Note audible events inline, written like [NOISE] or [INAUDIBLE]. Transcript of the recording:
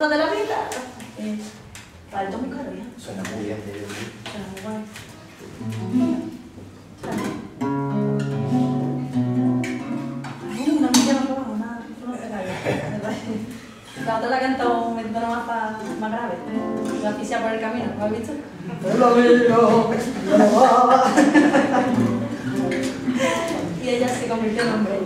de la vida. Eh, falta mi carrera. Suena muy bien, de Suena muy guay. La otra la cantó un más, más grave, la oficia por el camino, ¿lo has visto? [LAUGHS] y ella se convirtió en hombre.